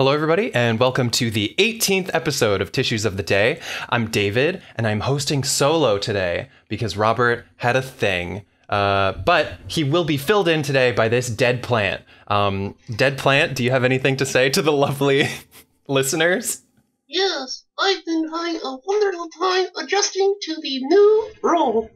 Hello, everybody, and welcome to the 18th episode of Tissues of the Day. I'm David, and I'm hosting solo today because Robert had a thing. Uh, but he will be filled in today by this dead plant. Um, dead plant, do you have anything to say to the lovely listeners? Yes, I've been having a wonderful time adjusting to the new role.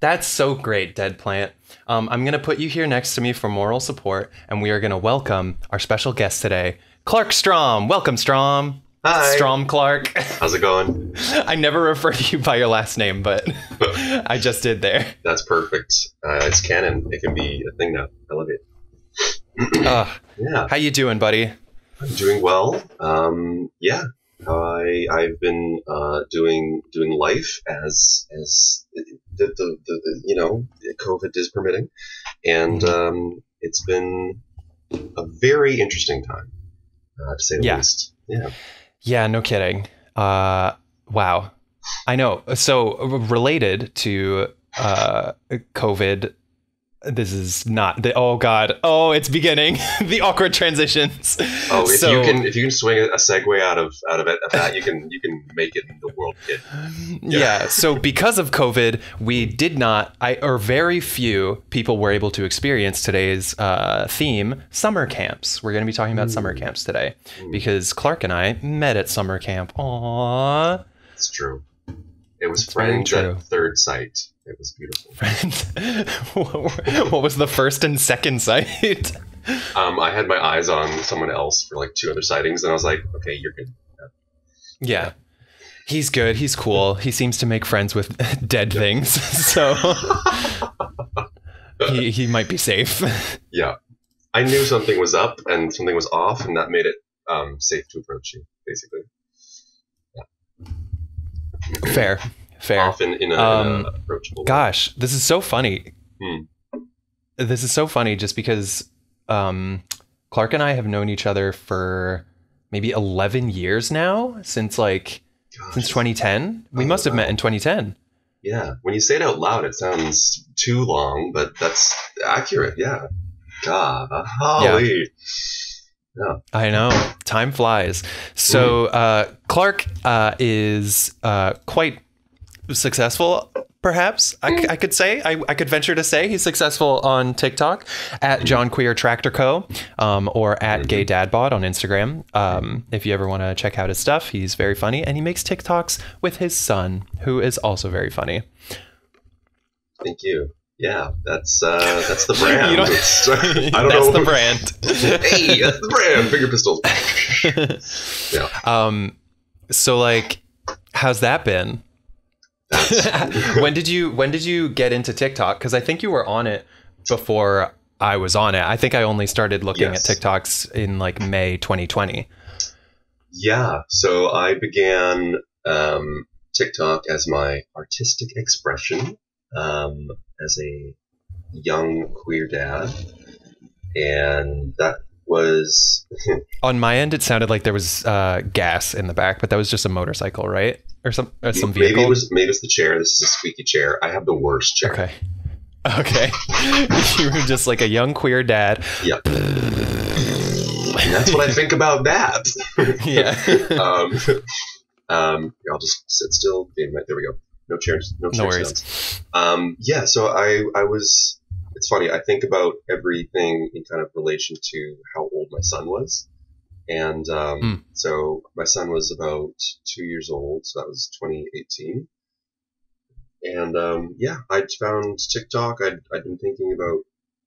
That's so great, Dead Plant. Um, I'm going to put you here next to me for moral support, and we are going to welcome our special guest today, Clark Strom. Welcome, Strom. Hi. Strom Clark. How's it going? I never refer to you by your last name, but I just did there. That's perfect. Uh, it's canon. It can be a thing now. I love it. Uh, Yeah, how you doing, buddy? I'm doing well. Um, yeah, I I've been uh, doing doing life as as the, the, the, the you know COVID is permitting, and um, it's been a very interesting time uh, to say the Yeah. least. Yeah. Yeah, no kidding. Uh, wow. I know. So related to uh, COVID, this is not the. Oh God. Oh, it's beginning. the awkward transitions. Oh, if So- you can if you can swing a segue out of out of it of that, you can you can make it the world kid. yeah. So because of COVID, we did not, I or very few people were able to experience today's uh, theme, summer camps. We're going to be talking about summer camps today because Clark and I met at summer camp. Aww. It's true. It was very friends at third sight. It was beautiful. what what was the first and second sight? Um, I had my eyes on someone else for like two other sightings, and I was like, okay, you're good. yeah. He's good. He's cool. He seems to make friends with dead things. So he, he might be safe. Yeah. I knew something was up and something was off, and that made it um, safe to approach you, basically. Fair. Fair. Often in a, Um, in approachable. Gosh, this is so funny. Hmm. This is so funny just because um, Clark and I have known each other for maybe 11 years now since like Gosh, since 2010. We Oh, must have met in 2010. Yeah. When you say it out loud, it sounds too long, but that's accurate. Yeah. God, holy. I know. Time flies. So uh, Clark uh, is uh, quite successful, perhaps I, I could say. I, I could venture to say he's successful on TikTok at John Queer Tractor Co. Um, or at Gay Dad Bod on Instagram. Um, if you ever want to check out his stuff, he's very funny and he makes TikToks with his son, who is also very funny. Thank you. Yeah, that's uh, that's the brand. You don't- It's- I don't That's know. the brand. hey, that's the brand. Finger pistols. yeah. Um, so like, how's that been? when did you when did you get into TikTok? Because I think you were on it before I was on it. I think I only started looking Yes. at TikToks in like May 2020. Yeah, so I began um, TikTok as my artistic expression um, as a young queer dad, and that was On my end, it sounded like there was uh, gas in the back, but that was just a motorcycle, right? Or some or some vehicle. maybe it was maybe it's the chair. This is a squeaky chair. I have the worst chair. okay. Okay, you were just like a young queer dad. Yep. and that's what I think about that. Yeah. um, um, I'll just sit still. There we go. No chairs. No, No worries. Um, yeah, so I, I was. It's funny. I think about everything in kind of relation to how old my son was, and um, Mm. so my son was about two years old. So that was 2018. And um, yeah, I'd found TikTok. I'd, I'd been thinking about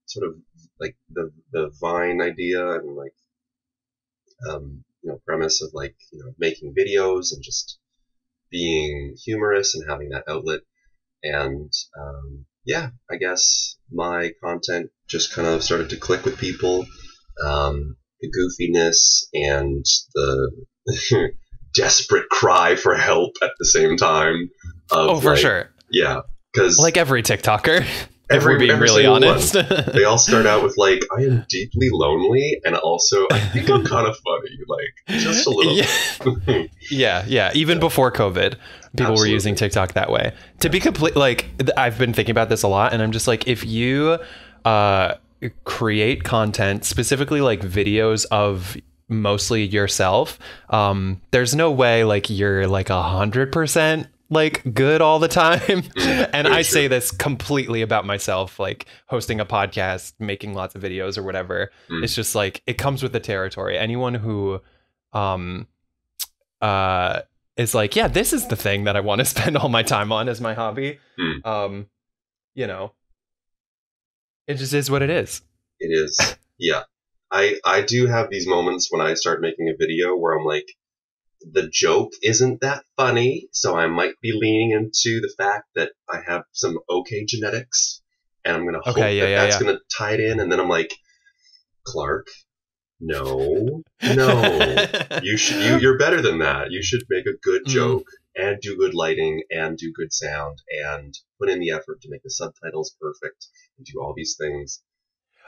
sort of like the the Vine idea and like um, you know premise of like you know making videos and just being humorous and having that outlet. And um, yeah, I guess my content just kind of started to click with people. Um, the goofiness and the desperate cry for help at the same time. Of Oh, for like, sure. Yeah, because Like every TikToker, if Every- we're being really honest. they all start out with like, "I am deeply lonely," and also, "I think I'm kind of funny." Like, just a little. yeah. yeah, yeah. Even before COVID, people were using TikTok that way. To be complete, like I've been thinking about this a lot, and I'm just like, if you uh, create content, specifically like videos of mostly yourself, um, there's no way like you're like a hundred percent like good all the time. and I say this completely about myself, like hosting a podcast, making lots of videos or whatever. Mm. It's just like it comes with the territory. Anyone who um uh is like, yeah, this is the thing that I want to spend all my time on as my hobby. Mm. Um, you know, it just is what it is. It is. Yeah. I I do have these moments when I start making a video where I'm like the joke isn't that funny, so I might be leaning into the fact that I have some okay genetics and I'm going to hope Okay, yeah, that yeah, that's yeah. going to tie it in and then I'm like Clark, no. No. you should you you're better than that. You should make a good Mm. joke and do good lighting and do good sound and put in the effort to make the subtitles perfect and do all these things.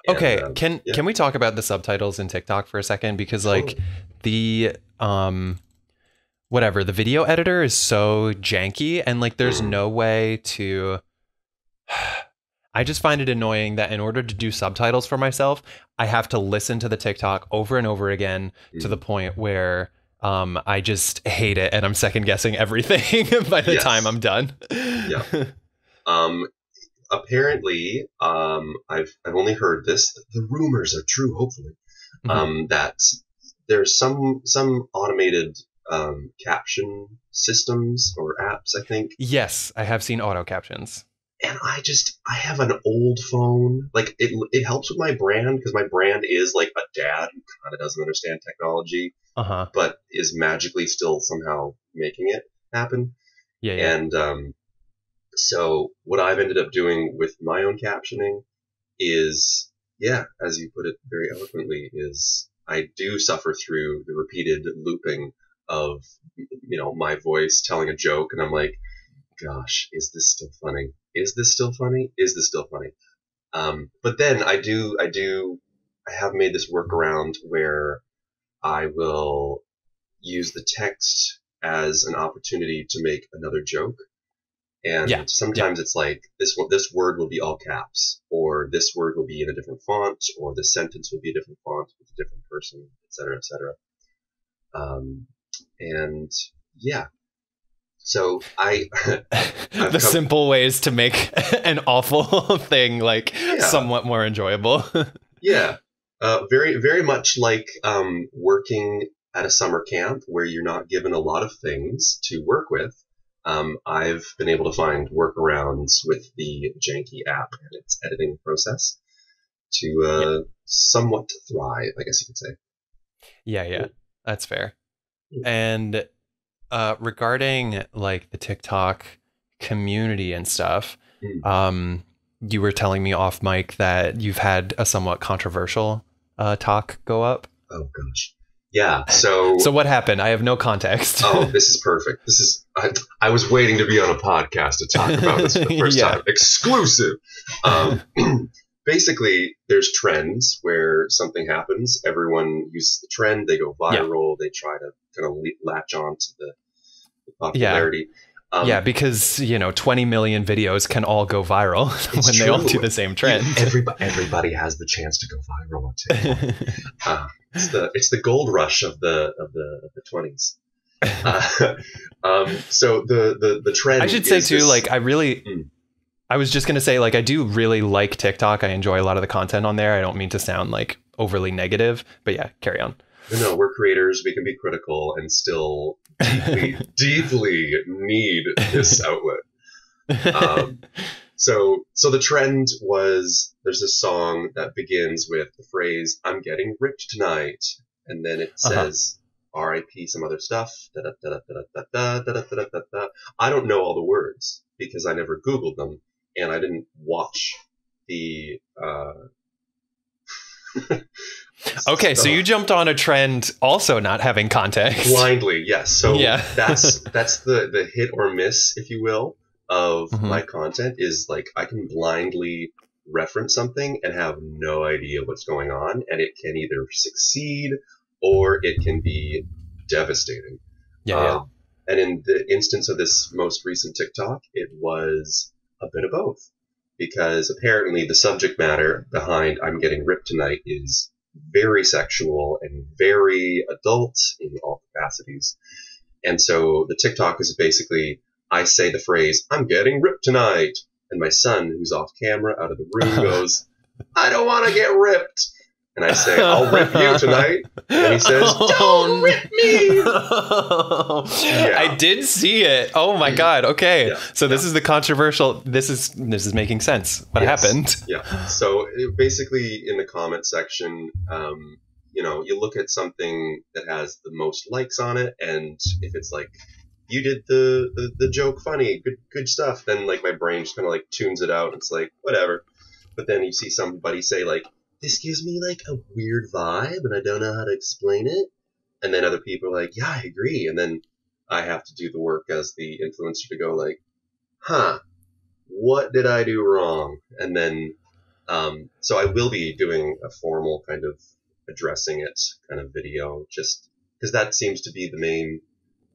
And, okay, um, can yeah. can we talk about the subtitles in TikTok for a second? Because like Totally. the um whatever the video editor is so janky and like there's no way to I just find it annoying that in order to do subtitles for myself, I have to listen to the TikTok over and over again to Mhm. the point where um, I just hate it and I'm second guessing everything by the Yes. time I'm done. Yeah. Um, apparently, um, I've I've only heard this. The rumors are true. Hopefully, Mhm. um, that there's some some automated um, caption systems or apps. I think, yes, I have seen auto captions. and I just I have an old phone. Like it it helps with my brand because my brand is like a dad who kind of doesn't understand technology, Uh huh. but is magically still somehow making it happen. Yeah. Yeah. And um, so what I've ended up doing with my own captioning is, yeah, as you put it very eloquently, is I do suffer through the repeated looping of, you know, my voice telling a joke, and I'm like, gosh, is this still funny? Is this still funny? Is this still funny? Um, but then I do, I do, I have made this workaround where I will use the text as an opportunity to make another joke. And Yeah, sometimes it's like this this word will be all caps, or this word will be in a different font, or this sentence will be a different font with a different person, et cetera, et cetera. Um, and yeah, so I the come- simple ways to make an awful thing like Yeah. somewhat more enjoyable. Yeah, uh, very very much like um, working at a summer camp where you're not given a lot of things to work with. Um, I've been able to find workarounds with the janky app and its editing process to uh, somewhat thrive, I guess you could say. yeah, yeah. That's fair. Yeah. And uh regarding like the TikTok community and stuff, Mm. um you were telling me off mic that you've had a somewhat controversial uh talk go up. Oh gosh, yeah. So So what happened? I have no context. oh, this is perfect. This is I, I was waiting to be on a podcast to talk about this for the first Yeah. time, exclusive. Um, basically, there's trends where something happens. Everyone uses the trend. They go Yeah. viral. They try to kind of latch on to the, the popularity. Um, yeah, because you know, 20 million videos can all go viral when they all do the same trend. Everybody, everybody has the chance to go viral on TikTok. Uh, it's the it's the gold rush of the of the of the twenties. Uh, um, so the, the the trend. I should say too, this- like I really Mm. I was just going to say, like, I do really like TikTok. I enjoy a lot of the content on there. I don't mean to sound like overly negative, but yeah, carry on. No, we're creators. We can be critical and still deeply, deeply need this outlet. Um, so, so the trend was there's a song that begins with the phrase "I'm getting ripped tonight," and then it says uh-huh. "R.I.P. some other stuff." I don't know all the words because I never Googled them and I didn't watch the. Uh, okay, so you jumped on a trend also not having context. blindly yes so Yeah. that's that's the the hit or miss if you will of Mhm. my content is like i can blindly reference something and have no idea what's going on and it can either succeed or it can be devastating Yeah, yeah. Um, and in the instance of this most recent tiktok it was a bit of both because apparently the subject matter behind i'm getting ripped tonight is very sexual and very adult in all capacities. And so the TikTok is basically I say the phrase, I'm getting ripped tonight. And my son, who's off camera out of the room, goes, I don't want to get ripped. And I say, I'll rip you tonight. And he says, Don't rip me. yeah. I did see it. Oh my god. Okay. Yeah. So this yeah. is the controversial. This is this is making sense. What yes. happened? Yeah. So it, basically, in the comment section, um, you know, you look at something that has the most likes on it, and if it's like you did the, the, the joke funny, good good stuff, then like my brain just kind of like tunes it out. It's like whatever. But then you see somebody say like this gives me like a weird vibe and I don't know how to explain it. And then other people are like, yeah, I agree. And then I have to do the work as the influencer to go like, huh, what did I do wrong? And then, um, so I will be doing a formal kind of addressing it kind of video just because that seems to be the main,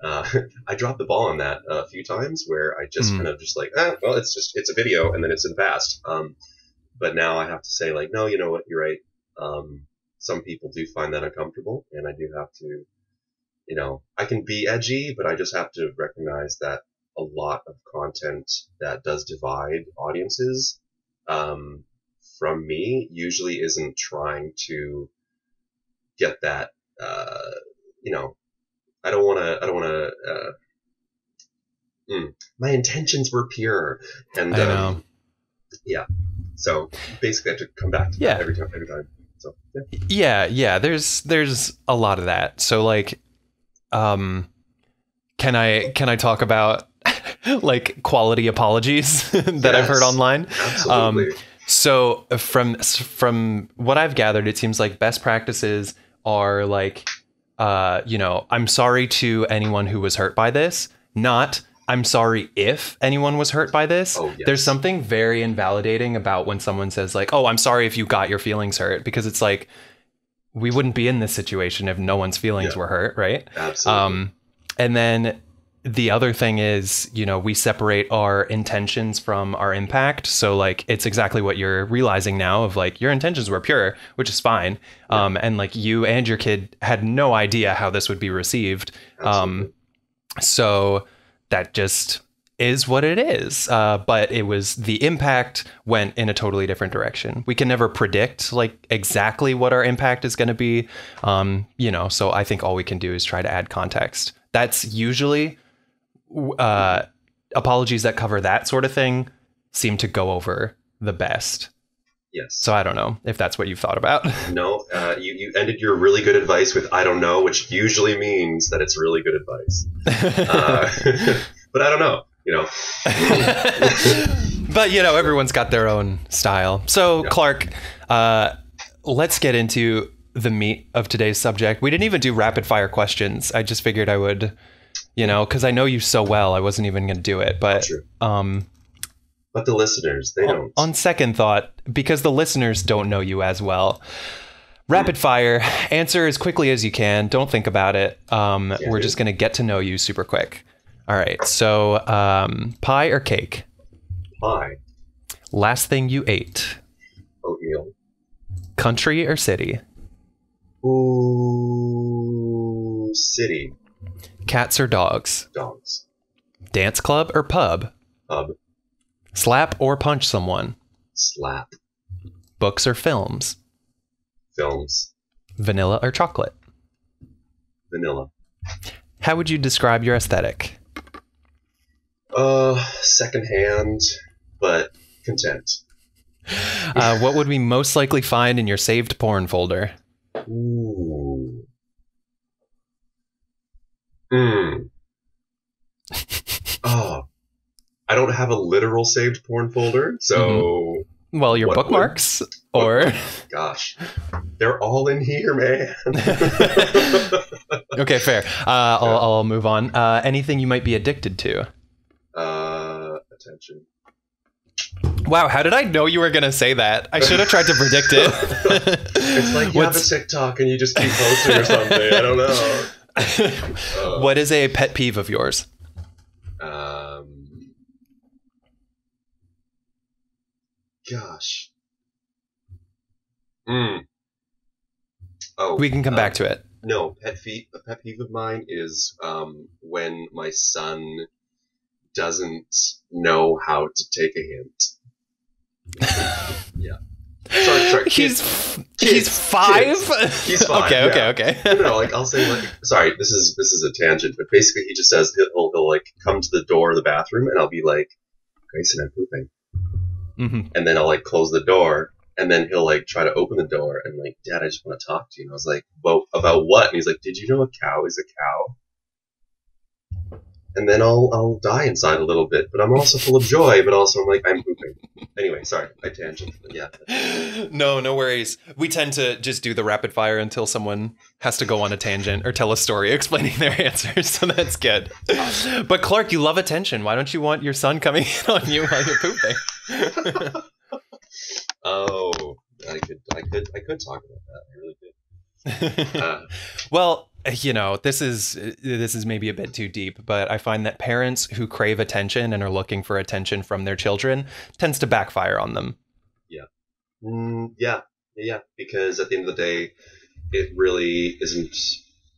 uh, I dropped the ball on that a few times where I just mm-hmm. kind of just like, eh, well, it's just, it's a video and then it's in the past. Um, but now I have to say like, no, you know what, you're right. Um, some people do find that uncomfortable, and I do have to, you know, I can be edgy, but I just have to recognize that a lot of content that does divide audiences um, from me usually isn't trying to get that. Uh, you know, I don't want to. I don't want to. Uh, mm, my intentions were pure, and um, yeah. So basically, I have to come back to yeah. every time. Every time. So yeah. yeah, yeah. There's there's a lot of that. So like, um, can I can I talk about like quality apologies that yes, I've heard online? Absolutely. Um, so from from what I've gathered, it seems like best practices are like, uh, you know, I'm sorry to anyone who was hurt by this, not I'm sorry if anyone was hurt by this. Oh, yes. There's something very invalidating about when someone says like, "Oh, I'm sorry if you got your feelings hurt," because it's like we wouldn't be in this situation if no one's feelings yeah. were hurt, right? Absolutely. Um, and then the other thing is, you know, we separate our intentions from our impact. So like it's exactly what you're realizing now of like your intentions were pure, which is fine. Yeah. Um, and like you and your kid had no idea how this would be received. Absolutely. Um, so that just is what it is. Uh, but it was the impact went in a totally different direction. We can never predict like exactly what our impact is going to be. Um, you know, so I think all we can do is try to add context. That's usually uh, apologies that cover that sort of thing seem to go over the best. Yes. So I don't know if that's what you've thought about. No, uh, you, you ended your really good advice with I don't know, which usually means that it's really good advice. uh, but I don't know, you know. but you know, everyone's got their own style. So yeah. Clark, uh, let's get into the meat of today's subject. We didn't even do rapid fire questions. I just figured I would, you know, because I know you so well. I wasn't even going to do it, but um, but the listeners, they don't. On second thought, because the listeners don't know you as well. Rapid fire, answer as quickly as you can. Don't think about it. Um, yeah, we're dude. just going to get to know you super quick. All right. So, um, pie or cake? Pie. Last thing you ate? Oatmeal. Country or city? Ooh, city. Cats or dogs? Dogs. Dance club or pub? Pub. Slap or punch someone? Slap. Books or films? Films. Vanilla or chocolate? Vanilla. How would you describe your aesthetic? Uh, secondhand, but content. uh, what would we most likely find in your saved porn folder? Ooh. Hmm. oh, I don't have a literal saved porn folder, so. Mm-hmm. Well, your bookmarks, would, or what, gosh, they're all in here, man. okay, fair. Uh, I'll, I'll move on. Uh, anything you might be addicted to? Uh, attention. Wow, how did I know you were gonna say that? I should have tried to predict it. it's like you What's... have a TikTok and you just keep posting or something. I don't know. Uh, what is a pet peeve of yours? Um, gosh. Hmm. Oh, We can come uh, back to it. No, pet peeve, a pet peeve of mine is um, when my son doesn't know how to take a hint. yeah. Sorry, sorry. He's kids, he's kids, five. He's five, okay, yeah. okay, No, no, like I'll say like sorry, this is this is a tangent, but basically he just says he'll, he'll like come to the door of the bathroom and I'll be like, Grayson, I'm pooping, hmm and then I'll like close the door. And then he'll like try to open the door and like, Dad, I just want to talk to you. And I was like, well, about what? And he's like, Did you know a cow is a cow? And then I'll I'll die inside a little bit, but I'm also full of joy. But also I'm like, I'm pooping. Anyway, sorry, I tangent. Yeah, No, no worries. We tend to just do the rapid fire until someone has to go on a tangent or tell a story explaining their answers. So that's good. But Clark, you love attention. Why don't you want your son coming in on you while you're pooping? Oh, I could, I could, I could talk about that. I really did. Uh, well, you know, this is this is maybe a bit too deep, but I find that parents who crave attention and are looking for attention from their children tends to backfire on them. mm, yeah, yeah, because at the end of the day, it really isn't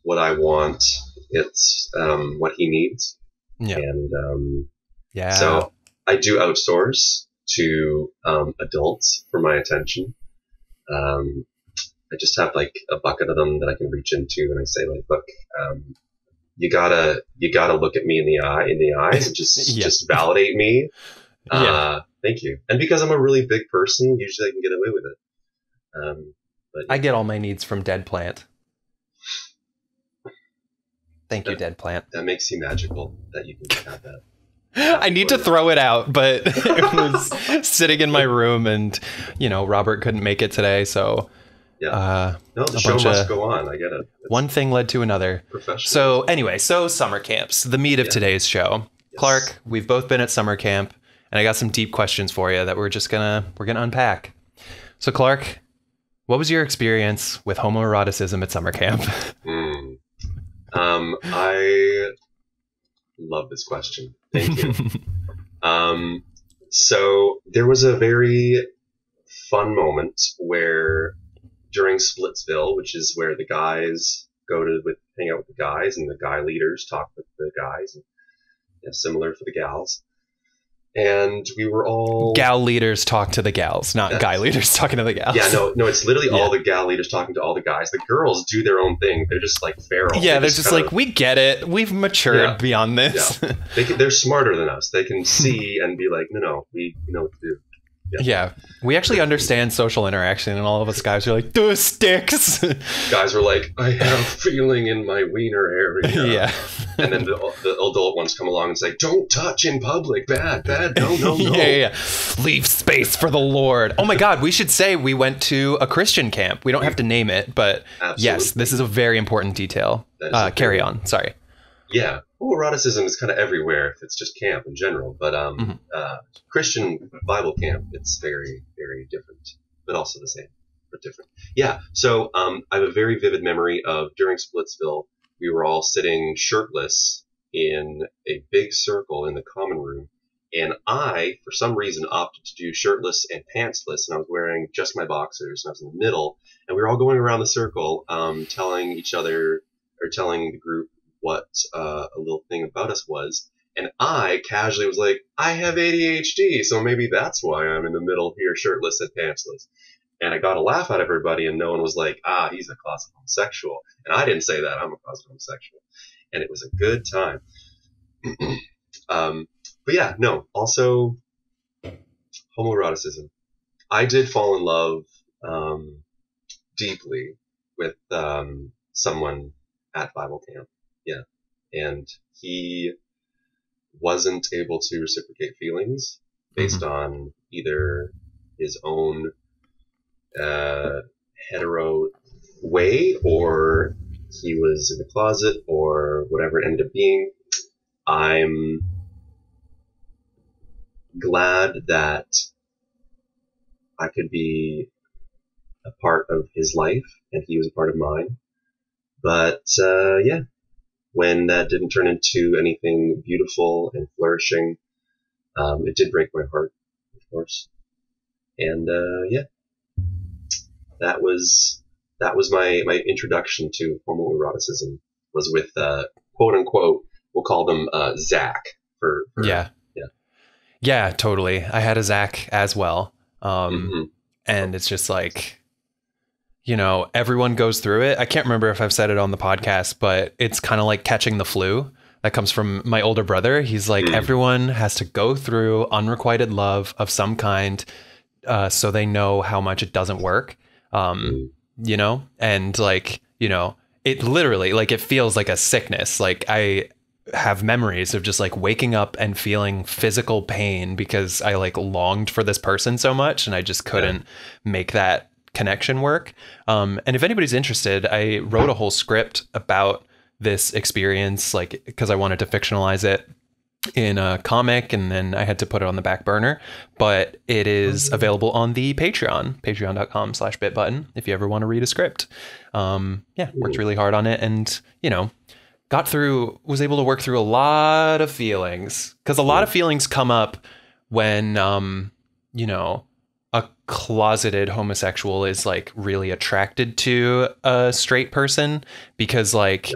what I want. It's um, what he needs, Yeah. and um, Yeah. so I do outsource to um, adults for my attention. Um, I just have like a bucket of them that I can reach into, and I say like, look, um, you gotta you gotta look at me in the eye in the eyes and just Yeah. just validate me. Yeah. Uh, thank you. And because I'm a really big person, usually I can get away with it. Um, but I get all my needs from Dead Plant. Thank you, Dead Plant. that makes you magical that you can have that. I need to throw it out, but it was sitting in my room, and you know Robert couldn't make it today, so Yeah. uh, No, the show must of- go on. I get it. It's one thing led to another. professional. So anyway, so summer camps, the meat of Yeah. today's show. Yes. Clark, we've both been at summer camp, and I got some deep questions for you that we're just gonna we're gonna unpack. So Clark, what was your experience with homoeroticism at summer camp? Mm. Um, I love this question. Thank you. um, so there was a very fun moment where during Splitsville, which is where the guys go to with hang out with the guys and the guy leaders talk with the guys, and yeah, similar for the gals. And we were all Gal leaders talk to the gals, not Yeah. guy leaders talking to the gals. Yeah, no, no, it's literally Yeah. all the gal leaders talking to all the guys. The girls do their own thing. They're just like feral. Yeah, They they're just kinda- like, we get it. We've matured Yeah. beyond this. they can, they're smarter than us. They can see and be like, no, no, we know what to do. Yeah. We actually understand social interaction, and all of us guys are like, duh, sticks. Guys were like, I have a feeling in my wiener area. yeah. And then the, the adult ones come along and say, don't touch in public. Bad, bad. No, no, no. yeah, yeah, yeah. Leave space for the Lord. Oh my God, we should say we went to a Christian camp. We don't have to name it, but Absolutely. yes, this is a very important detail. Uh, carry on. Sorry. Yeah. Well, eroticism is kind of everywhere if it's just camp in general. But um, Mhm. uh, Christian Bible camp, it's very, very different, but also the same, but different. Yeah. So um, I have a very vivid memory of during Splitsville, we were all sitting shirtless in a big circle in the common room. And I, for some reason, opted to do shirtless and pantsless, and I was wearing just my boxers, and I was in the middle, and we were all going around the circle, um, telling each other or telling the group what uh, a little thing about us was. And I casually was like, I have ADHD, so maybe that's why I'm in the middle here, shirtless and pantsless. And I got a laugh out of everybody, and no one was like, ah, he's a closet homosexual. And I didn't say that, I'm a closet homosexual. And it was a good time. um, but yeah, no, also homoeroticism. I did fall in love um, deeply with um, someone at Bible camp. And he wasn't able to reciprocate feelings based on either his own uh, hetero way or he was in the closet or whatever it ended up being. I'm glad that I could be a part of his life and he was a part of mine. But uh, yeah, when that didn't turn into anything beautiful and flourishing, um, it did break my heart, of course. And uh, yeah, that was that was my my introduction to homoeroticism was with uh, quote unquote we'll call them uh, Zach for, for yeah yeah yeah totally. I had a Zach as well, um, Mhm. and it's just like you know everyone goes through it. I can't remember if I've said it on the podcast, but it's kind of like catching the flu. That comes from my older brother. He's like Mm. everyone has to go through unrequited love of some kind, uh, so they know how much it doesn't work. Um, Mm. you know and like you know it literally like it feels like a sickness like i have memories of just like waking up and feeling physical pain because i like longed for this person so much and i just couldn't make that connection work um and if anybody's interested i wrote a whole script about this experience like because i wanted to fictionalize it in a comic and then I had to put it on the back burner. But it is available on the Patreon, patreon.com slash bitbutton, if you ever want to read a script. Um, yeah, worked really hard on it and, you know, got through, was able to work through a lot of feelings. Because a lot of feelings come up when, um, you know, a closeted homosexual is like really attracted to a straight person because like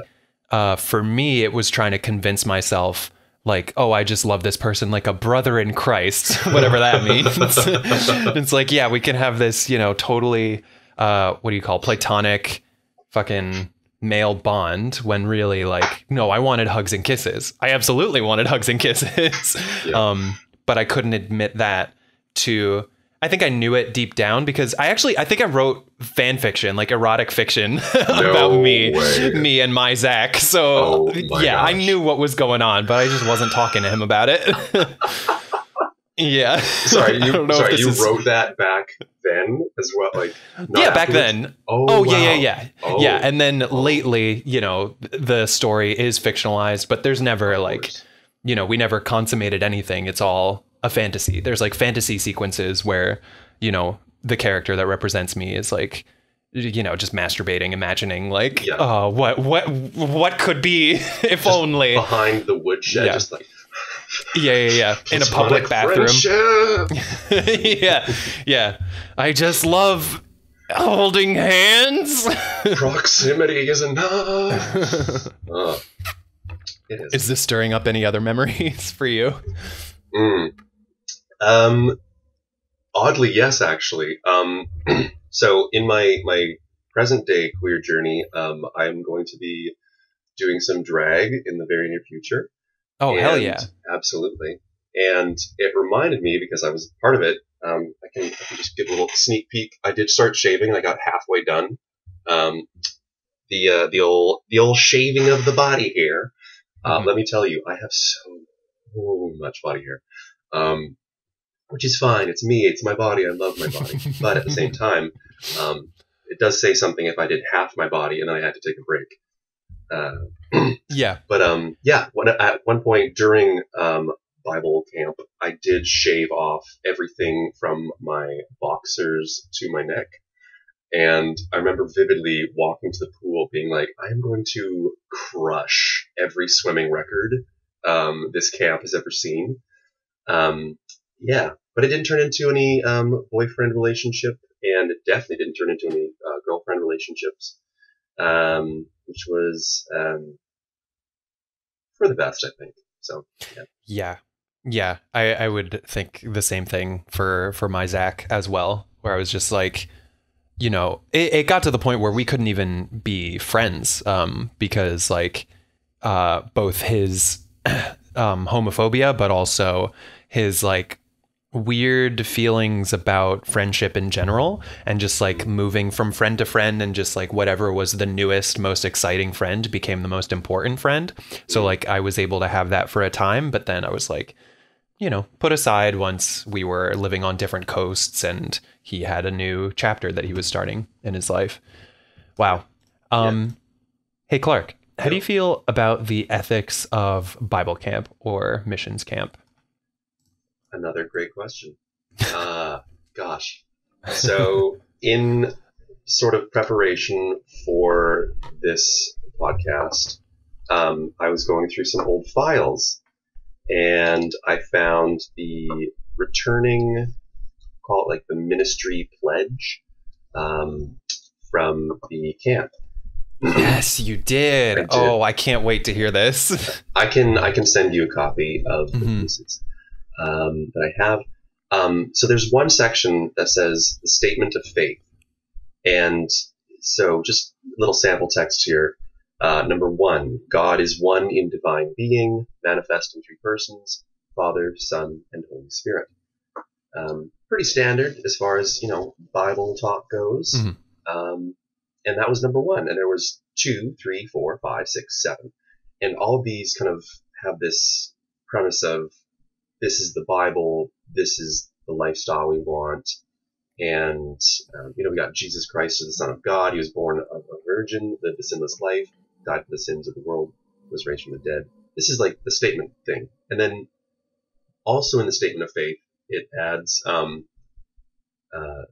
uh, for me it was trying to convince myself like oh i just love this person like a brother in christ whatever that means. It's like yeah we can have this you know totally uh what do you call platonic fucking male bond when really like no i wanted hugs and kisses. I absolutely wanted hugs and kisses. Yeah. um but i couldn't admit that to i think i knew it deep down because i actually i think i wrote fan fiction like erotic fiction about me way. me and my zach so Oh my yeah i knew what was going on but i just wasn't talking to him about it yeah sorry you don't know if sorry you is- wrote that back then as well like yeah back then oh, Oh yeah, wow. yeah, yeah, Oh. yeah. And then oh. lately, you know, the story is fictionalized, but there's never like, you know, we never consummated anything. It's all a fantasy. There's like fantasy sequences where, you know, the character that represents me is like, you know, just masturbating, imagining like, Yeah. oh, what, what, what could be if only? behind the woodshed Yeah. just like Yeah, yeah, yeah. In a public bathroom. yeah, yeah. I just love holding hands. proximity is enough Uh, is. Is this stirring up any other memories for you? Mm. Um, oddly, yes, actually. Um, so in my my present day queer journey, um, I'm going to be doing some drag in the very near future. Oh hell yeah! absolutely. And it reminded me because I was part of it. Um, I can, I can just give a little sneak peek. I did start shaving. and I got halfway done. Um, the uh, the old the old shaving of the body hair. Uh, Mhm. Let me tell you, I have so, so much body hair, um, which is fine. It's me. It's my body. I love my body. but at the same time, um, it does say something if I did half my body and then I had to take a break. Uh, Yeah. but um, yeah, one, at one point during um, Bible camp, I did shave off everything from my boxers to my neck. And I remember vividly walking to the pool being like, I am going to crush every swimming record um, this camp has ever seen. Um, yeah, but it didn't turn into any um, boyfriend relationship, and it definitely didn't turn into any uh, girlfriend relationships, um, which was um, for the best, I think. So, yeah. Yeah. Yeah. I, I would think the same thing for for my Zach as well, where I was just like, you know, it, it got to the point where we couldn't even be friends, um, because like uh both his um homophobia, but also his like weird feelings about friendship in general and just like moving from friend to friend and just like whatever was the newest most exciting friend became the most important friend. So like i was able to have that for a time but then i was like you know put aside once we were living on different coasts and he had a new chapter that he was starting in his life. Wow. Um hey clark how do you feel about the ethics of bible camp or missions camp Another great question. Uh, gosh. So, in sort of preparation for this podcast, um, I was going through some old files and I found the returning, call it like the ministry pledge, um, from the camp. yes, you did. Did. Oh, I can't wait to hear this. I can I can send you a copy of the Mhm. pieces um, that I have. Um, so there's one section that says the statement of faith, and so just a little sample text here. Uh, number one, God is one in divine being, manifest in three persons: Father, Son, and Holy Spirit. Um, pretty standard as far as you know Bible talk goes. Mhm. Um, and that was number one. And there was two, three, four, five, six, seven and all of these kind of have this premise of this is the Bible, this is the lifestyle we want, and um, you know we got Jesus Christ is the Son of God. He was born of a virgin, lived a sinless life, died for the sins of the world, was raised from the dead. This is like the statement thing, and then also in the statement of faith, it adds. Um, uh,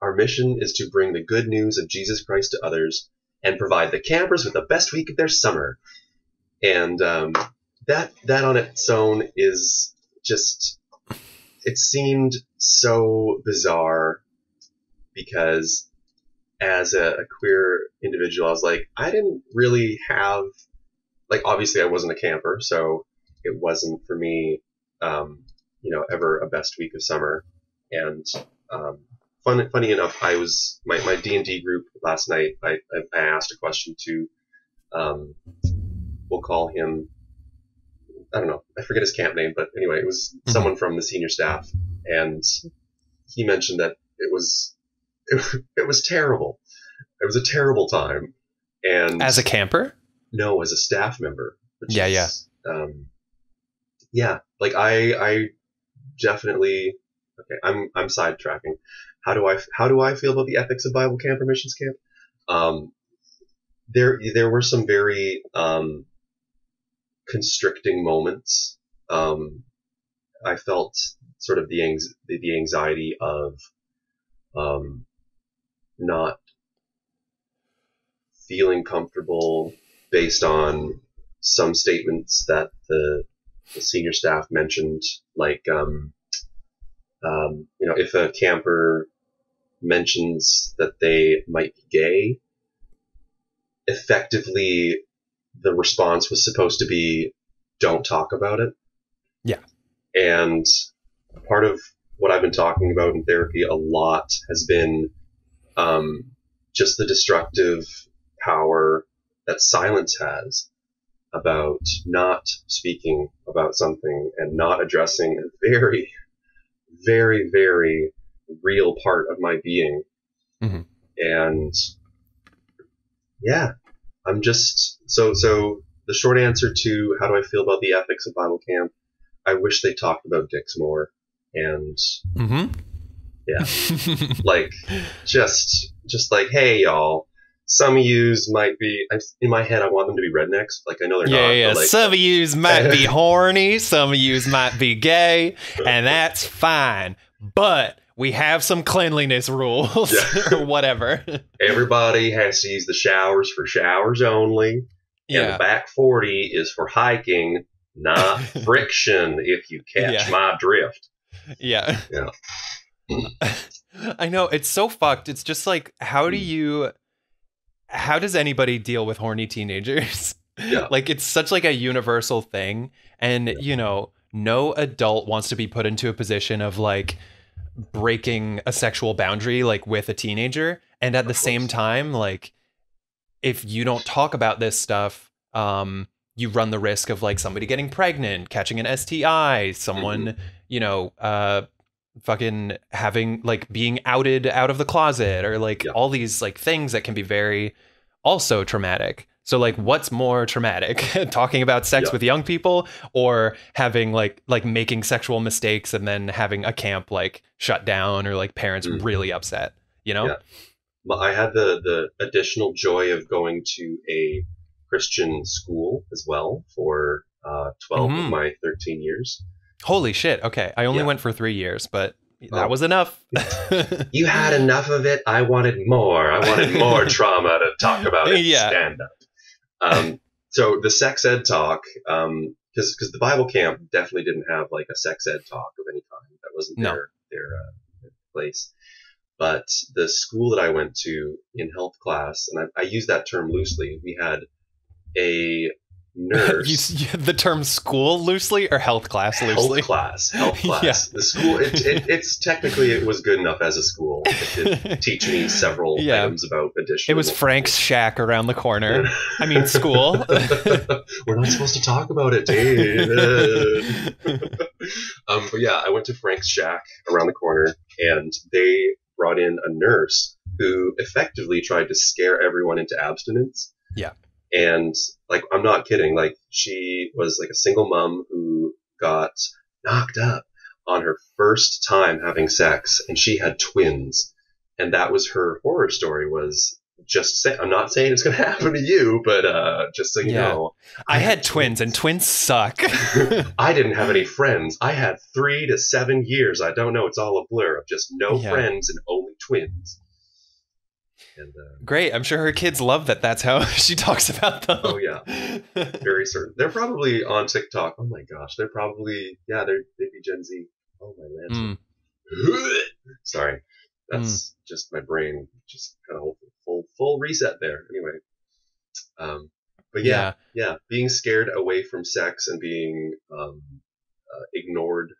our mission is to bring the good news of Jesus Christ to others and provide the campers with the best week of their summer and um, that that on its own is just it seemed so bizarre because as a, a queer individual, I was like, I didn't really have like obviously I wasn't a camper, so it wasn't for me, um, you know, ever a best week of summer. And um, fun, funny enough, I was my my D and D group last night. I, I, I asked a question to, um, we'll call him. I don't know. I forget his camp name, but anyway, it was Mhm. someone from the senior staff, and he mentioned that it was it, was terrible. It was a terrible time, and As a camper? no, as a staff member. Yeah, is, Um, yeah, like I, I definitely. Okay, I'm I'm sidetracking. How do I how do I feel about the ethics of Bible camp or missions camp? Um, there there were some very um, constricting moments. Um, I felt sort of the the, the anxiety of um, not feeling comfortable based on some statements that the, the senior staff mentioned, like um, um, you know, if a camper mentions that they might be gay, effectively the response was supposed to be, "Don't talk about it." Yeah. And part of what I've been talking about in therapy a lot has been um, just the destructive power that silence has about not speaking about something and not addressing a very, very, very real part of my being. Mhm. And yeah, I'm just so so. The short answer to how do I feel about the ethics of Bible camp? I wish they talked about dicks more and Mm-hmm. Yeah. like just just like hey y'all some of yous might be in my head i want them to be rednecks like i know they're yeah, not yeah. like some of yous might be horny, some of yous might be gay, and that's fine. But we have some cleanliness rules Yeah. or whatever. everybody has to use the showers for showers only and yeah. the back 40 is for hiking not friction if you catch Yeah. my drift Yeah. Yeah. I know it's so fucked. It's just like how do Mm. you how does anybody deal with horny teenagers? Yeah. like it's such like a universal thing and you know, no adult wants to be put into a position of like breaking a sexual boundary like with a teenager and at the same time like if you don't talk about this stuff um you run the risk of like somebody getting pregnant, catching an STI, someone, Mm-hmm. you know, uh fucking having like being outed out of the closet or like Yeah. all these like things that can be very also traumatic. So like what's more traumatic? Talking about sex Yeah. with young people or having like like making sexual mistakes and then having a camp like shut down or like parents Mhm. really upset, you know? Yeah. I had the, the additional joy of going to a Christian school as well for uh, 12 Mhm. of my 13 years. Holy shit. Okay. I only Yeah. went for 3 years, but that Oh. was enough. You had enough of it. I wanted more. I wanted more trauma to talk about in Yeah. stand up. Um, so the sex ed talk, because because the Bible camp definitely didn't have like a sex ed talk of any kind. That wasn't No. their their, uh, their place. But the school that I went to in health class, and I, I use that term loosely, we had a nurse. you, the term school loosely or health class loosely? Health class. Health class. yeah. The school, it, it, it's technically, it was good enough as a school. It could teach me several yeah. items about additional. It was Frank's shack around the corner. I mean, school. We're not supposed to talk about it, David. um, but yeah, I went to Frank's shack around the corner and they brought in a nurse who effectively tried to scare everyone into abstinence. Yeah. And like, I'm not kidding. Like, she was like a single mom who got knocked up on her first time having sex, and she had twins. And that was her horror story. Was just say I'm not saying it's going to happen to you, but uh, just so you yeah. know, I, I had, had twins, twins, and twins suck. I didn't have any friends. I had three to seven years. I don't know. It's all a blur of just no yeah. friends and only twins. And, uh, Great. I'm sure her kids love that. That's how she talks about them. Oh yeah, very certain. They're probably on TikTok. Oh my gosh, they're probably yeah. They're they'd be Gen Z. Oh my lantern. Mm. Sorry, that's mm. just my brain just kind of full full reset there. Anyway, um, but yeah, yeah, yeah, being scared away from sex and being um, uh, ignored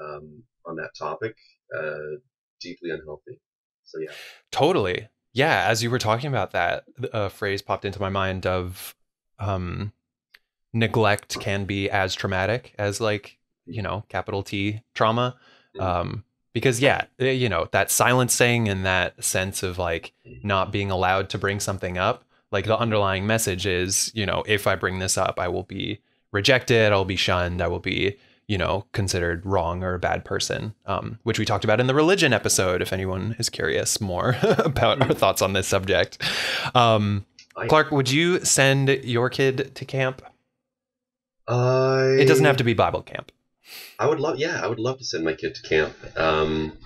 um, on that topic, uh, deeply unhealthy. So yeah, totally yeah, as you were talking about that, a phrase popped into my mind of um, neglect can be as traumatic as like you know capital T trauma. Mm-hmm. Um, because yeah, eh, you know that silencing and that sense of like mm-hmm. not being allowed to bring something up. Like the underlying message is, you know, if I bring this up, I will be rejected, I'll be shunned, I will be you know, considered wrong or a bad person, um, which we talked about in the religion episode. If anyone is curious more about our thoughts on this subject, um, Clark, would you send your kid to camp? I... It doesn't have to be Bible camp. I would love, yeah, I would love to send my kid to camp. Um,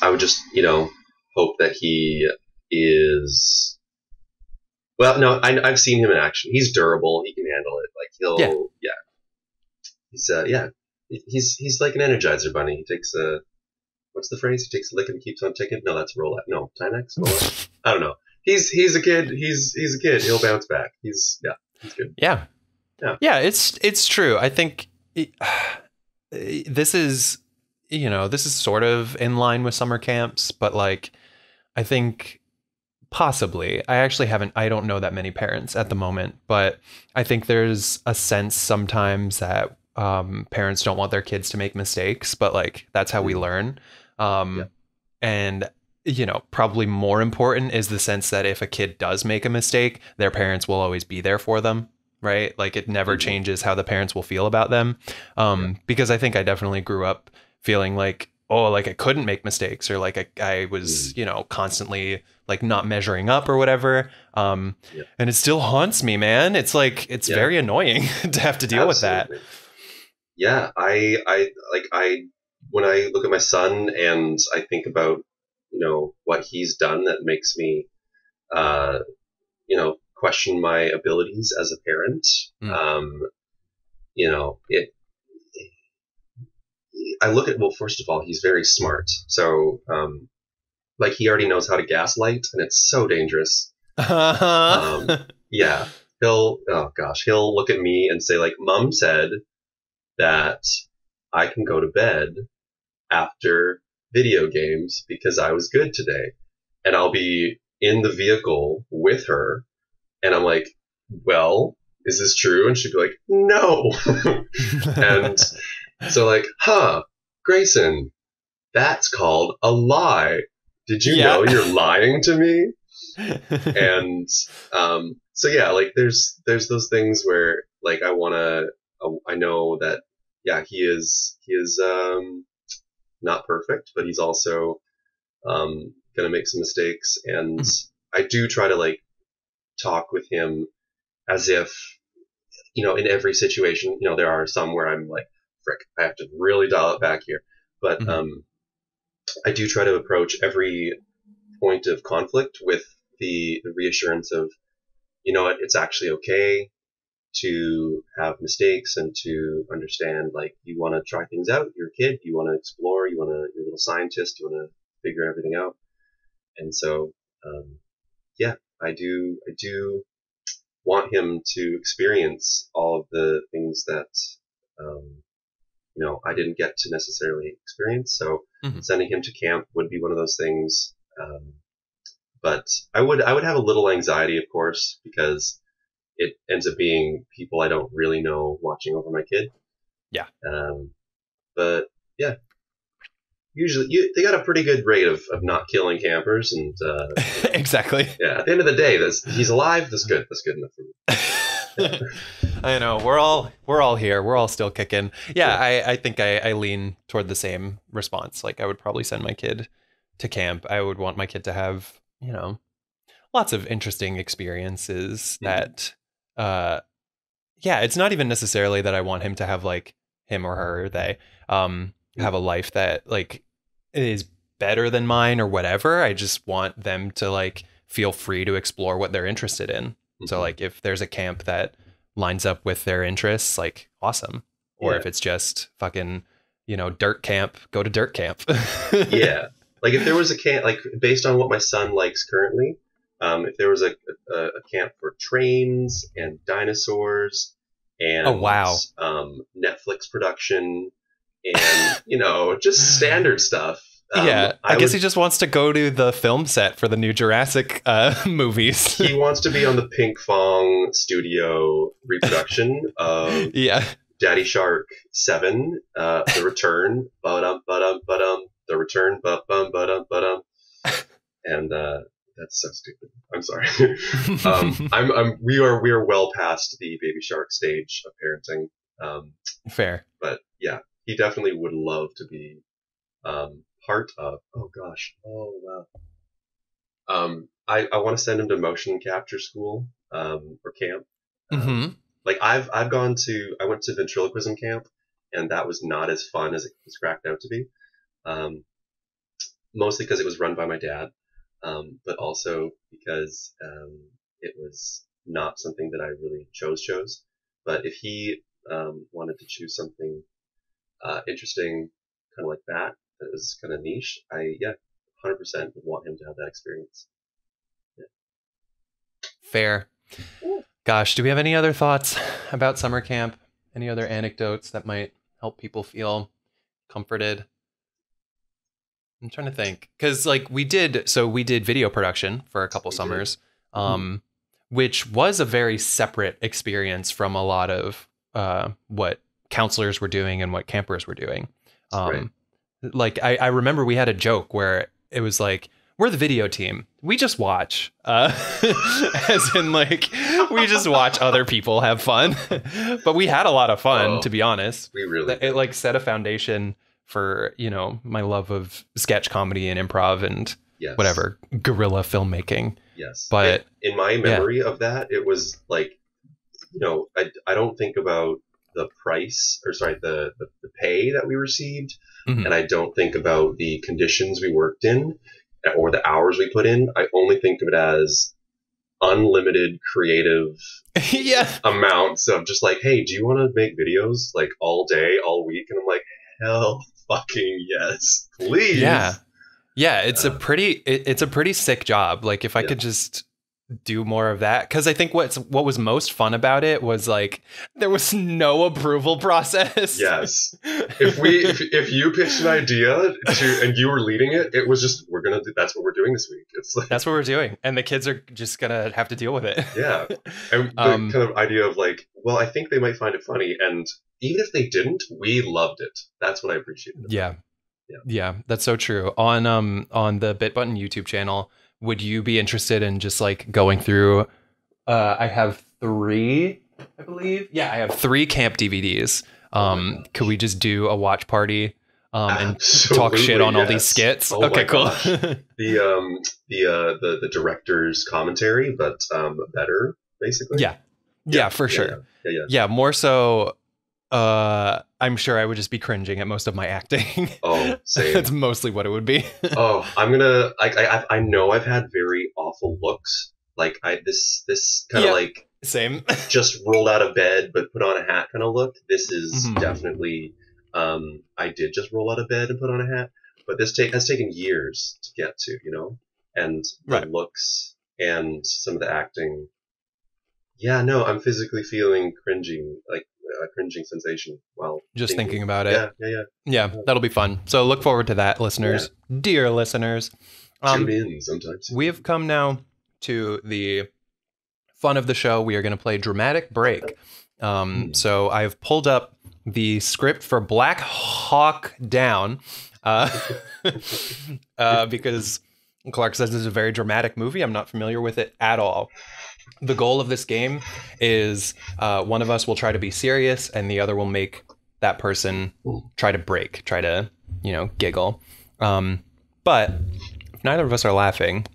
I would just, you know, hope that he is. Well, no, I, have seen him in action. He's durable. He can handle it. Like he'll, yeah, yeah. He's, uh, yeah, he's he's like an Energizer bunny. He takes a what's the phrase? He takes a lick and keeps on ticking. No, that's Rolex. No, Timex. Rolex. I don't know. He's he's a kid. He's he's a kid. He'll bounce back. He's yeah. He's good. Yeah. Yeah. Yeah. It's it's true. I think it, this is you know this is sort of in line with summer camps, but like I think possibly i actually haven't i don't know that many parents at the moment but i think there's a sense sometimes that um, parents don't want their kids to make mistakes, but like that's how we mm-hmm. learn. Um, yeah. And you know, probably more important is the sense that if a kid does make a mistake, their parents will always be there for them, right? Like it never mm-hmm. changes how the parents will feel about them. Um, yeah. Because I think I definitely grew up feeling like, oh, like I couldn't make mistakes or like I, I was, mm. you know, constantly like not measuring up or whatever. Um, yeah. And it still haunts me, man. It's like, it's very annoying to have to deal Absolutely. with that yeah, I, I like I when I look at my son and I think about you know what he's done that makes me, uh, you know, question my abilities as a parent. Mm. Um, you know, it. I look at well, first of all, he's very smart. So, um, like he already knows how to gaslight, and it's so dangerous. um, yeah, he'll oh gosh, he'll look at me and say like, "Mom said." That I can go to bed after video games because I was good today. And I'll be in the vehicle with her. And I'm like, well, is this true? And she'd be like, no. and so, like, huh, Grayson, that's called a lie. Did you yeah. know you're lying to me? and um, so yeah, like there's there's those things where like I want to I know that yeah, he is he is um, not perfect, but he's also um, gonna make some mistakes, and mm-hmm. I do try to like talk with him as if you know in every situation. You know, there are some where I'm like, frick, I have to really dial it back here, but mm-hmm. um, I do try to approach every point of conflict with the, the reassurance of, you know what, it's actually okay to have mistakes and to understand like you want to try things out. You're a kid, you want to explore, you want to, you're a little scientist, you want to figure everything out. and so um, yeah, I do I do want him to experience all of the things that um, you know I didn't get to necessarily experience. So Mhm. sending him to camp would be one of those things. Um, but I would I would have a little anxiety, of course, because it ends up being people I don't really know watching over my kid. Yeah. Um, but yeah, usually you, they got a pretty good rate of, of not killing campers, and uh, exactly. yeah, at the end of the day, that's he's alive. That's good. That's good enough for me. I know we're all we're all here. We're all still kicking. Yeah, I, I think I, I lean toward the same response. Like I would probably send my kid to camp. I would want my kid to have you know lots of interesting experiences Mhm. that uh yeah it's not even necessarily that i want him to have like him or her or they um have a life that like is better than mine or whatever i just want them to like feel free to explore what they're interested in. So Mhm. like if there's a camp that lines up with their interests like awesome. Or Yeah. if it's just fucking you know dirt camp go to dirt camp. Yeah, like if there was a camp, like based on what my son likes currently, um, if there was a, a, a camp for trains and dinosaurs and Oh, wow. um, Netflix production and you know just standard stuff. um, yeah i, guess would- he just wants to go to the film set for the new jurassic uh movies he wants to be on the Pinkfong Studio reproduction of yeah Daddy Shark Seven, uh, The Return, ba-dum, ba-dum, ba-dum, The Return, ba-bum, ba-dum, ba-dum, and uh, that's so stupid. I'm sorry. um, I'm, I'm, we are, we are well past the Baby Shark stage of parenting. Um, fair but yeah, he definitely would love to be um, part of. Oh gosh, oh wow. Um, I, I want to send him to motion capture school um, or camp. Um, hmm like I've I've gone to I went to ventriloquism camp and that was not as fun as it was cracked out to be. Um, mostly because it was run by my dad, um, but also because um, it was not something that I really chose chose. But if he um, wanted to choose something uh, interesting, kind of like that, that was kind of niche, I yeah, hundred percent would want him to have that experience. fair. Gosh do we have any other thoughts about summer camp? Any other anecdotes that might help people feel comforted i'm trying to think. Because like we did so we did video production for a couple We summers um which was a very separate experience from a lot of uh what counselors were doing and what campers were doing. Um Right. like I, I remember we had a joke where it was like we're the video team. We just watch uh as in like we just watch other people have fun. But we had a lot of fun Oh. to be honest. We really it like set a foundation for you know my love of sketch comedy and improv and yes. whatever guerrilla filmmaking Yes. But- in, in my memory of that, it was like, you know, I, I don't think about the price or sorry, the, the, the pay that we received. Mhm. And I don't think about the conditions we worked in or the hours we put in. I only think of it as unlimited creative yeah amounts of just like, hey, do you want to make videos like all day, all week? And I'm like, hell fucking yes, please. Yeah. Yeah, it's a Uh, pretty it, it's a pretty sick job. Like if I Yeah. could just do more of that cuz I think what's what was most fun about it was like there was no approval process. Yes. if we if, if you pitched an idea to and you were leading it, it was just we're gonna do that's what we're doing this week. It's like That's what we're doing and the kids are just going to have to deal with it. yeah, and the Um, kind of idea of like, well, I think they might find it funny, and even if they didn't, we loved it. That's what I appreciated. Yeah. Yeah. Yeah, that's so true. On um on the Bit Button YouTube channel, would you be interested in just like going through uh I have 3 I believe. Yeah, I have 3 camp DVDs. Oh Um gosh. could we just do a watch party um and Absolutely, talk shit on all these skits? Oh okay, cool. The um the uh the the director's commentary, but um better basically. Yeah. yeah, for sure. Yeah, yeah, yeah. Yeah, more so uh I'm sure I would just be cringing at most of my acting. Oh, same. That's mostly what it would be. oh, I'm gonna. I, I, I know I've had very awful looks. Like, I this this kind of Yeah. like Same. just rolled out of bed but put on a hat kind of look. This is Mhm. definitely. Um, I did just roll out of bed and put on a hat, but this take has taken years to get to. You know. and the Right. looks and some of the acting. Yeah, no, I'm physically feeling cringing, like a cringing sensation while Just thinking about it. Yeah, yeah, yeah. Yeah, that'll be fun. So look forward to that, listeners, dear listeners. Um, Tune in sometimes. we have come now to the fun of the show. We are going to play dramatic break. Um, Hmm. so I've pulled up the script for Black Hawk Down uh, uh, because Clark says this is a very dramatic movie. I'm not familiar with it at all. The goal of this game is uh, one of us will try to be serious and the other will make that person try to break, try to, you know, giggle. Um, but if neither of us are laughing,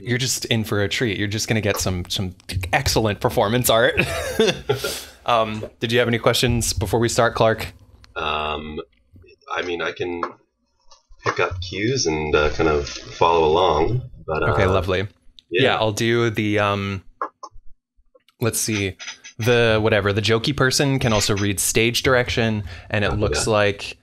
you're just in for a treat. You're just going to get some some excellent performance art. um, did you have any questions before we start, Clark? Um, I mean, I can pick up cues and uh, kind of follow along. But uh, Okay, lovely. Yeah. I'll do the um let's see. The whatever, the jokey person can also read stage direction and it looks like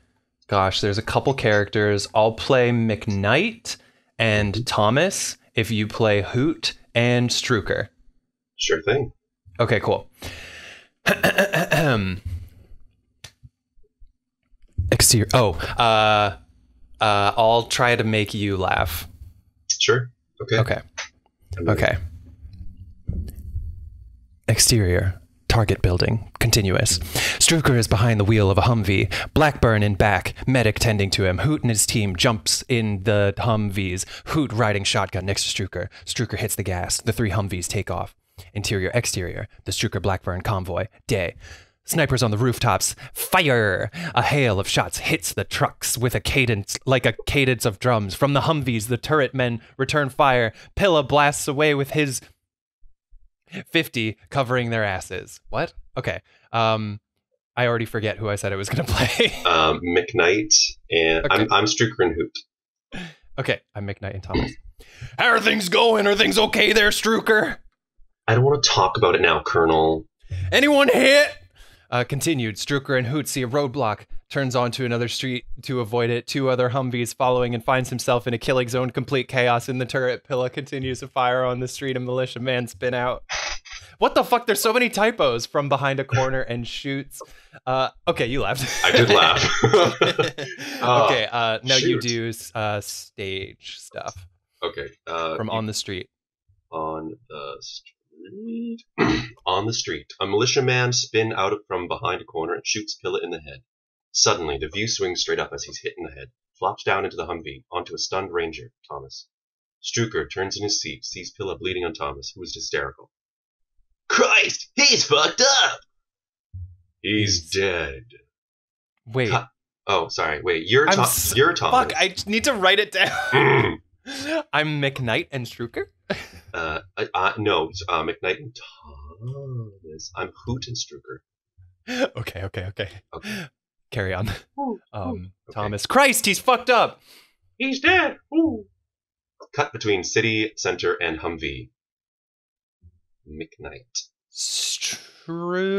gosh, there's a couple characters. I'll play McKnight and Thomas if you play Hoot and Struker. Sure thing. Okay, cool. Exterior. Oh, uh, uh, I'll try to make you laugh. Sure. Okay. Okay. Okay. Exterior. Target building. Continuous. Struker is behind the wheel of a Humvee. Blackburn in back. Medic tending to him. Hoot and his team jumps in the Humvees. Hoot riding shotgun next to Struker. Struker hits the gas. The three Humvees take off. Interior, exterior. The Struker Blackburn convoy. Day. Snipers on the rooftops. Fire! A hail of shots hits the trucks with a cadence like a cadence of drums. From the Humvees, the turret men return fire. Pilla blasts away with his 50 covering their asses. What? Okay. Um I already forget who I said I was going to play. Um, McKnight and Okay. I'm I'm and Hoot. okay, I'm McKnight and Thomas. How are things going? Are things okay there, Struker? I don't want to talk about it now, Colonel. Anyone hit? Uh, continued, Struker and Hoot see a roadblock, turns onto another street to avoid it. Two other Humvees following and finds himself in a killing zone, complete chaos in the turret. Pilla continues to fire on the street, and militia man spin out. What the fuck? There's so many typos from behind a corner and shoots. Uh, okay, you laughed. I did laugh. Oh, okay, uh, now you do uh, stage stuff okay. Uh, from on the street. on the street. on the street, a militiaman spin out from behind a corner and shoots Pilla in the head. Suddenly, the view swings straight up as he's hit in the head, flops down into the Humvee, onto a stunned ranger, Thomas. Struker turns in his seat, sees Pilla bleeding on Thomas, who is hysterical. Christ, he's fucked up! He's dead. Wait, Cut. Oh, sorry. Wait, you're I'm Tom- s- you're Thomas. fuck! I need to write it down. I'm McKnight and Struker. uh, uh, uh, no, it's, uh, McKnight and Thomas. I'm Hoot and Struker. okay, okay, okay. Okay. Carry on. Ooh, Um, okay. Thomas. Christ, he's fucked up. He's dead. Ooh. Cut between city center and Humvee. McKnight. Struker,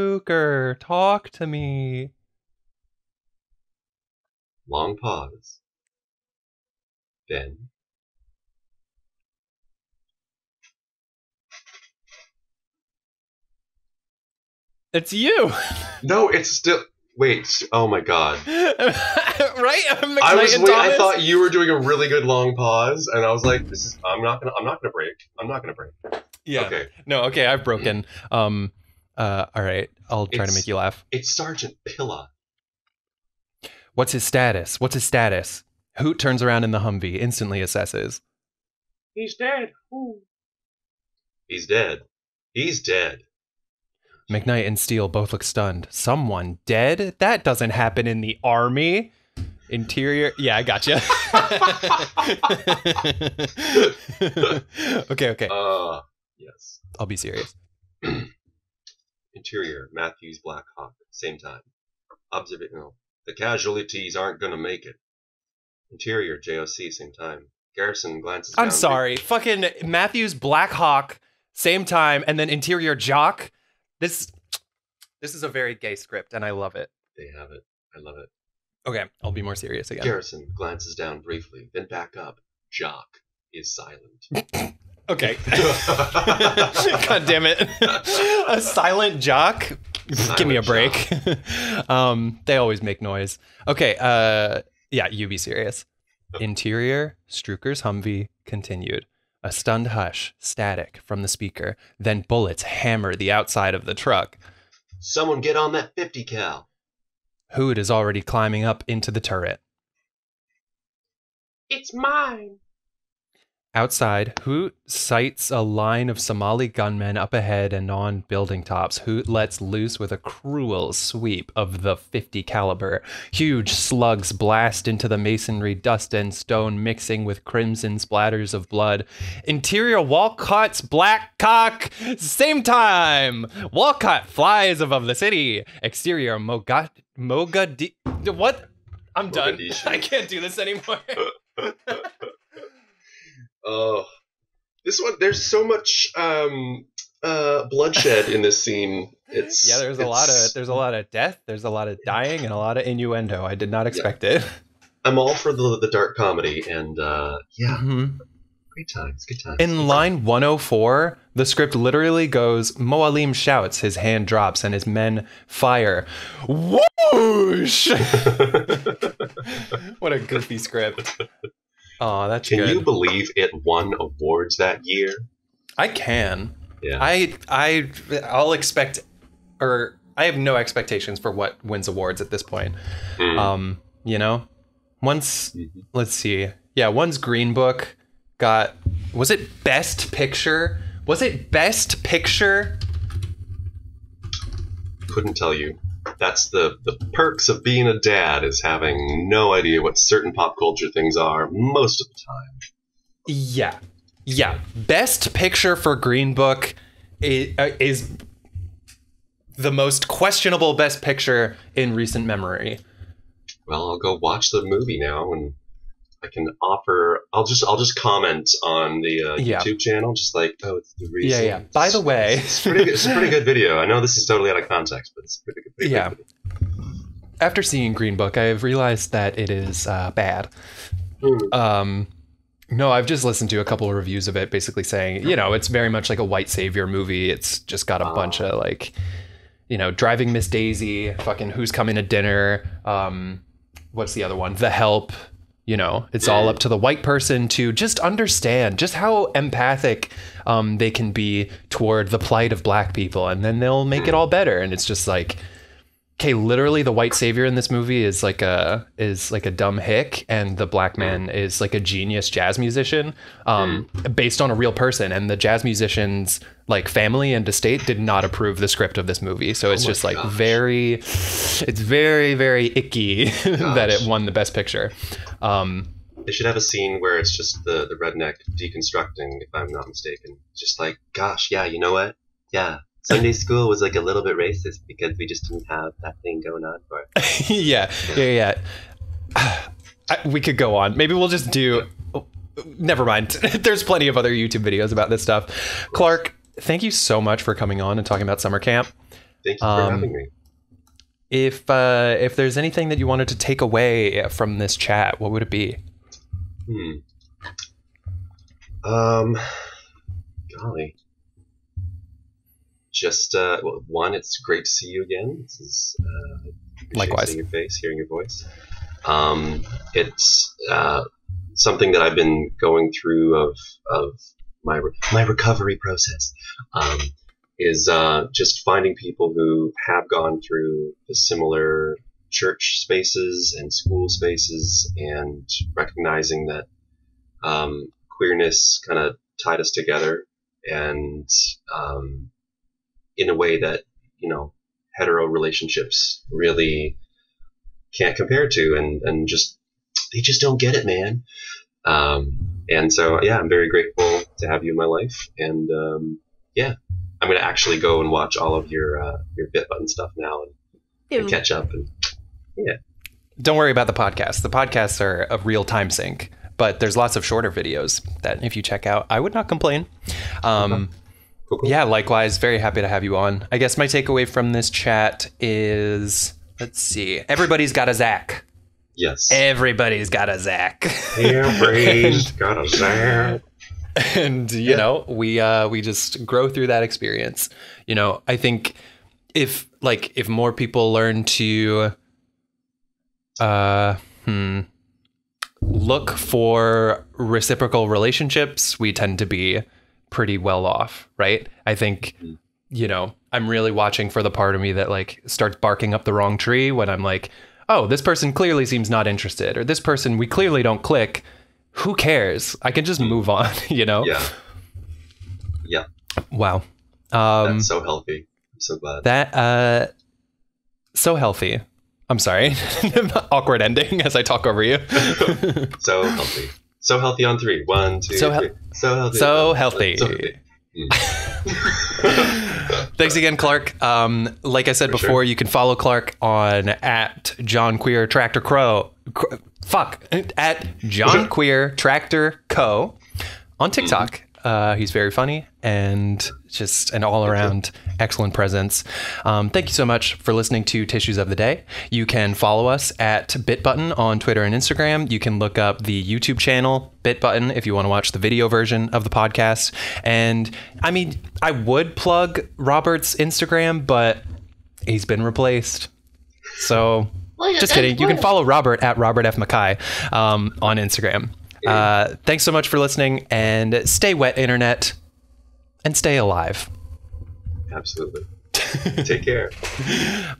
talk to me. Long pause. Then It's you, no, it's still. Wait. Oh my god. right? I'm McKnight I was. Wait, I thought you were doing a really good long pause, and I was like, "This is. I'm not gonna. I'm not gonna break. I'm not gonna break." Yeah. Okay. No. Okay, I've broken. Um. Uh. All right. I'll try to make you laugh. It's Sergeant Pilla. What's his status? What's his status? Hoot turns around in the Humvee, instantly assesses. He's dead. Ooh. He's dead. He's dead. McKnight and Steele both look stunned. Someone dead? That doesn't happen in the army. Interior. Yeah, I gotcha. okay, okay. Uh, yes. I'll be serious. Interior, Matthews Black Hawk, same time. Observation, no. The casualties aren't gonna make it. Interior, JOC, same time. Garrison glances I'm down- sorry. Fucking Matthews Black Hawk, same time, and then Interior Jock. This this is a very gay script, and I love it. They have it. I love it. Okay, I'll be more serious again. Garrison glances down briefly, then back up. Jock is silent. Okay. God damn it. a silent jock? Give me a break. um, they always make noise. Okay, uh yeah, you be serious. Interior, Struker's Humvee continued. A stunned hush, static from the speaker, then bullets hammer the outside of the truck. Someone get on that 50 cal. Hoot is already climbing up into the turret. It's mine. Outside, Hoot sights a line of Somali gunmen up ahead and on building tops. Hoot lets loose with a cruel sweep of the 50 caliber. Huge slugs blast into the masonry, dust and stone mixing with crimson splatters of blood. Interior Wolcott's black cock. Same time. Walcott flies above the city. Exterior Mogat Mogadi. What? I'm done. I can't do this anymore. Oh, this one. There's so much um, uh, bloodshed in this scene. It's yeah, there's a lot of there's a lot of death, there's a lot of dying, and a lot of innuendo. I did not expect it. I'm all for the the dark comedy, and uh, yeah, Mhm. great times, good times. In line 104, the script literally goes: Moalim shouts, his hand drops, and his men fire. Whoosh! what a goofy script. Oh, that's Can good. you believe it won awards that year? I can. Yeah. I I I'll expect, or I have no expectations for what wins awards at this point. Mm. Um, you know, once Mhm. let's see, yeah, once Green Book got was it Best Picture? Was it Best Picture? Couldn't tell you. That's the the perks of being a dad is having no idea what certain pop culture things are most of the time. Yeah, yeah. Best Picture for Green Book is, uh, is the most questionable Best Picture in recent memory. Well, I'll go watch the movie now, and I can offer. I'll just I'll just comment on the uh, Yeah. YouTube channel, just like oh, it's the reason. Yeah, yeah. By the way, It's pretty. good- It's a pretty good video. I know this is totally out of context, but it's a pretty good. Pretty Yeah. Good after seeing Green Book, I have realized that it is uh, bad. Hmm. Um, no, I've just listened to a couple of reviews of it, basically saying, you know, it's very much like a white savior movie. It's just got a Ah. bunch of like, you know, driving Miss Daisy, fucking who's coming to dinner. Um, what's the other one? The Help. You know, it's all up to the white person to just understand just how empathic um, they can be toward the plight of black people, and then they'll make it all better. And it's just like, okay, literally the white savior in this movie is like a is like a dumb hick, and the black man is like a genius jazz musician, um, based on a real person. And the jazz musician's like family and estate did not approve the script of this movie, so it's Oh just like very, it's very very icky that it won the best picture. Um, They should have a scene where it's just the the redneck deconstructing, if I'm not mistaken. Just like, gosh, yeah, you know what? Yeah, Sunday school was like a little bit racist because we just didn't have that thing going on for it. yeah, yeah, yeah. I, we could go on. Maybe we'll just do. Never mind. There's plenty of other YouTube videos about this stuff. Clark, thank you so much for coming on and talking about summer camp. Thank you for Um, having me. If uh, if there's anything that you wanted to take away from this chat, what would it be? Hmm. Um, golly. Just uh, well, one, it's great to see you again. This is uh, Likewise. seeing your face, hearing your voice. Um, it's uh, something that I've been going through of of my re- my recovery process. Um, is uh, just finding people who have gone through the similar church spaces and school spaces, and recognizing that um, queerness kind of tied us together, and um, in a way that you know hetero relationships really can't compare to, and and just they just don't get it, man. Um, and so yeah, I'm very grateful to have you in my life, and um, yeah, I'm gonna actually go and watch all of your uh, your bit button stuff now and, and catch up. And yeah. Don't worry about the podcast. The podcasts are a real time sink, but there's lots of shorter videos that if you check out, I would not complain. Um, cool, cool. Yeah, likewise. Very happy to have you on. I guess my takeaway from this chat is let's see. Everybody's got a Zach. Yes. Everybody's got a Zach. Everybody's got a Zach. and you Yeah. know we uh we just grow through that experience you know i think if like if more people learn to uh hmm look for reciprocal relationships we tend to be pretty well off right i think Mhm. you know i'm really watching for the part of me that like starts barking up the wrong tree when i'm like oh this person clearly seems not interested or this person we clearly don't click who cares i can just move on you know Yeah. Yeah. Wow. Um, That's so healthy. I'm so glad. that uh, so healthy. I'm sorry. Awkward ending as I talk over you. so healthy. So healthy on three. One, two, So three. So healthy. so healthy. So healthy. Thanks again, Clark. Um, like I said For before, sure. you can follow Clark on at John Queer Tractor Crow. Cr- fuck at John Queer Tractor Co. on TikTok. Uh, he's very funny and just an all around excellent presence. Um, thank you so much for listening to Tissues of the Day. You can follow us at Bitbutton on Twitter and Instagram. You can look up the YouTube channel Bitbutton if you want to watch the video version of the podcast. And I mean, I would plug Robert's Instagram, but he's been replaced. So just kidding. You can follow Robert at Robert F. Mackie um, on Instagram. Uh, thanks so much for listening and stay wet, internet, and stay alive. Absolutely. Take care.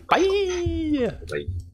Bye. Bye.